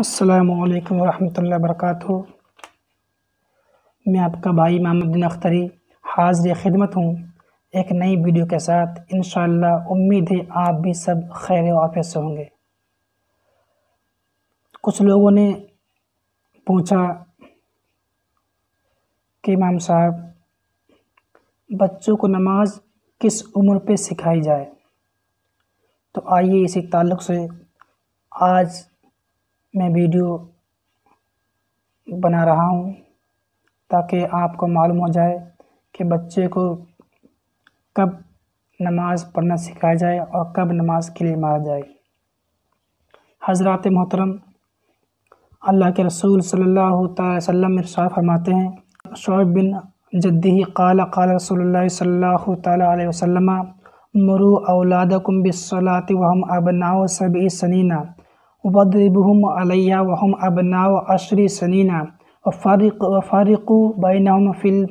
असलकम वरहमल वरक मैं आपका भाई मोहम्मद अख्तरी हाजिर खिदमत हूँ एक नई वीडियो के साथ। इन उम्मीद है आप भी सब खैर वाफ़ से होंगे। कुछ लोगों ने पूछा कि इमाम साहब, बच्चों को नमाज़ किस उम्र पे सिखाई जाए? तो आइए इसी ताल्लुक़ से आज मैं वीडियो बना रहा हूँ ताकि आपको मालूम हो जाए कि बच्चे को कब नमाज़ पढ़ना सिखाया जाए और कब नमाज़ के लिए मारा जाए। हज़रत मोहतरम, अल्लाह के रसूल सल्लल्लाहु अलैहि वसल्लम इरशाद फरमाते हैं शोब बिन जद्दी काला काला रसूलुल्लाह सल्लल्लाहु अलैहि वसल्लम, मरु औलादकुम बिस्सलाति वहम अबनाउ सबई सनीना। वदरबहम अलैया वहम अबनाव अशरी सनीना फ़ारिक फ़ारिकु बैनहम फ़िल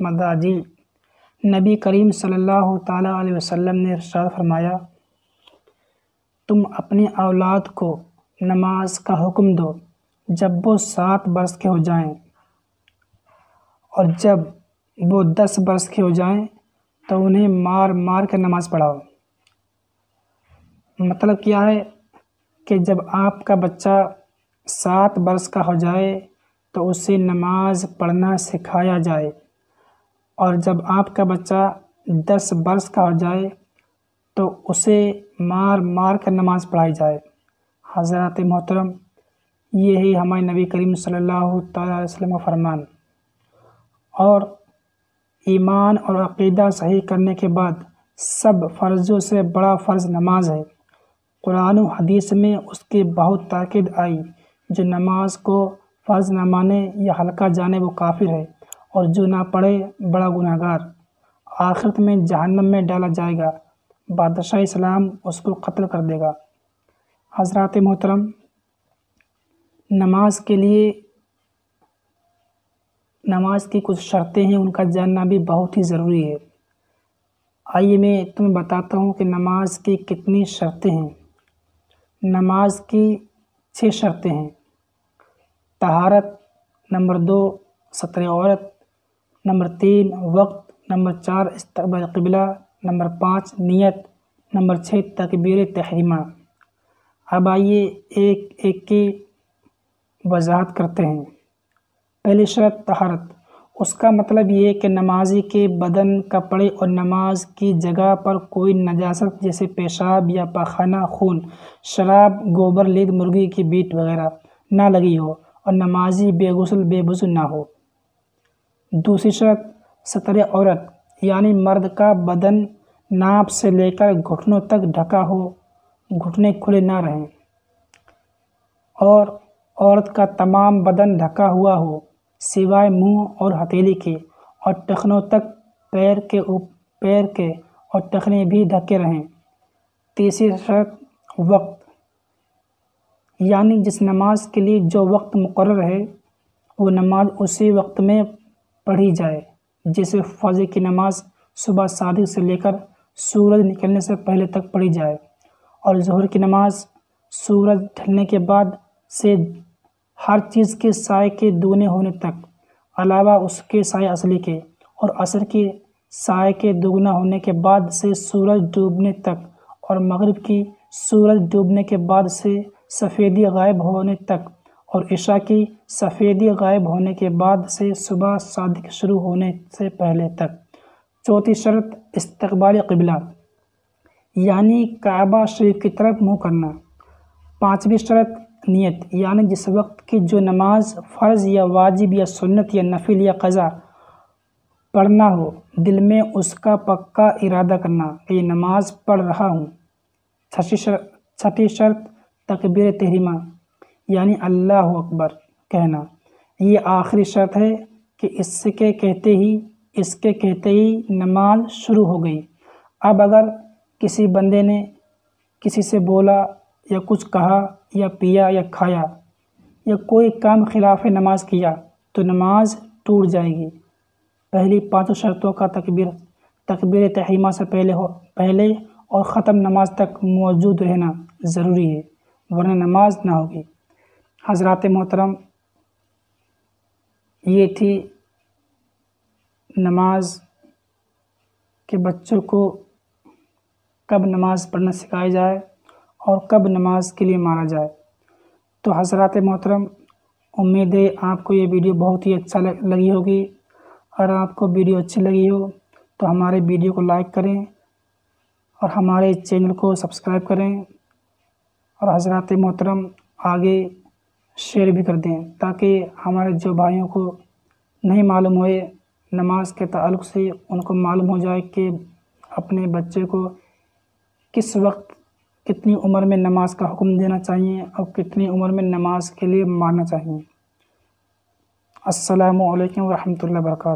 नबी करीम सल्लल्लाहु अलैहि वसल्लम ने इरशाद फरमाया तुम अपनी औलाद को नमाज़ का हुक्म दो जब वो सात बरस के हो जाएँ और जब वो दस बरस के हो जाएँ तो उन्हें मार मार कर नमाज़ पढ़ाओ मतलब क्या है कि जब आपका बच्चा सात बरस का हो जाए तो उसे नमाज़ पढ़ना सिखाया जाए। और जब आपका बच्चा दस बरस का हो जाए तो उसे मार मार कर नमाज़ पढ़ाई जाए। हज़रत मोहतरम, ये हमारे नबी करीम सल्लल्लाहु अलैहि वसल्लम का फरमान। और ईमान और अक़ीदा सही करने के बाद सब फ़र्ज़ों से बड़ा फ़र्ज़ नमाज़ है। कुरान हदीस में उसकी बहुत ताक़द आई, जो नमाज़ को फ़र्ज़ न माने या हल्का जाने वो काफिर है और जो ना पढ़े बड़ा गुनाहगार। आखिरत में जहन्नम में डाला जाएगा, बादशाह इस्लाम उसको कत्ल कर देगा। हज़रत मोहतरम, नमाज़ के लिए, नमाज़ की कुछ शर्तें हैं, उनका जानना भी बहुत ही ज़रूरी है। आइए मैं तुम्हें बताता हूँ कि नमाज़ की कितनी शर्तें हैं। नमाज़ की छः शर्तें हैं। तहारत, नंबर दो, सतर औरत, नंबर तीन, वक्त, नंबर चार इस्तबल क़िबला, नंबर पाँच, नियत, नंबर छः तकबीर तहरीमा। अब आइए एक एक की वजाहत करते हैं। पहली शर्त, तहारत। उसका मतलब ये कि नमाजी के बदन, कपड़े और नमाज़ की जगह पर कोई नजासत, जैसे पेशाब या पखाना, खून, शराब, गोबर, लीद, मुर्गी की बीट वगैरह ना लगी हो और नमाजी बेगुसल बेबुज ना हो। दूसरी शर्त, सतर औरत, यानी मर्द का बदन नाप से लेकर घुटनों तक ढका हो, घुटने खुले ना रहें। और औरत का तमाम बदन ढका हुआ हो सिवाय मुँह और हथेली के और टखनों तक पैर के उप, पैर के और टखने भी ढके रहें। तीसरी शर्त वक्त। यानी जिस नमाज़ के लिए जो वक्त मुकर है, वो नमाज़ उसी वक्त में पढ़ी जाए, जैसे फजर की नमाज़ सुबह शादी से लेकर सूरज निकलने से पहले तक पढ़ी जाए। और जहर की नमाज़ सूरज ढलने के बाद से हर चीज़ के साय के दूने होने तक, अलावा उसके साय असली के और असर के साय के दुगना होने के बाद से सूरज डूबने तक और मगरिब की सूरज डूबने के बाद से सफ़ेदी गायब होने तक और ईशा की सफ़ेदी गायब होने के बाद से सुबह सादिक शुरू होने से पहले तक। चौथी शर्त इस्तबाल क़िबला, यानी काबा शरीफ की तरफ़ मुँह करना। पाँचवीं शर्त नियत, यानी जिस वक्त की जो नमाज़ फ़र्ज़ या वाजिब या सुन्नत या नफिल या कज़ा पढ़ना हो, दिल में उसका पक्का इरादा करना ये नमाज़ पढ़ रहा हूँ। छठी शर्त छठी शर्त, तकबीर तहरीमा, यानी अल्लाह अकबर कहना। ये आखिरी शर्त है कि इसके कहते ही, इसके कहते ही नमाज़ शुरू हो गई। अब अगर किसी बंदे ने किसी से बोला या कुछ कहा, या पिया, या खाया, या कोई काम खिलाफ नमाज़ किया तो नमाज़ टूट जाएगी। पहली पाँचों शर्तों का तकबीर तकबीर तहरीमा से पहले हो, पहले और ख़त्म नमाज़ तक मौजूद रहना ज़रूरी है, वरना नमाज़ ना होगी। हज़रत मोहतरम, ये थी नमाज़ के बच्चों को कब नमाज़ पढ़ना सिखाई जाए। और कब नमाज़ के लिए मारा जाए। तो हज़रत मोहतरम, उम्मीद है आपको ये वीडियो बहुत ही अच्छा लगी होगी। अगर आपको वीडियो अच्छी लगी हो तो हमारे वीडियो को लाइक करें और हमारे चैनल को सब्सक्राइब करें और हज़रत मोहतरम आगे शेयर भी कर दें ताकि हमारे जो भाइयों को नहीं मालूम हुए, नमाज़ के ताल्लुक़ से उनको मालूम हो जाए कि अपने बच्चे को किस वक्त कितनी उम्र में नमाज़ का हुक्म देना चाहिए और कितनी उम्र में नमाज़ के लिए मानना चाहिए। असलकम वरहमल वर्का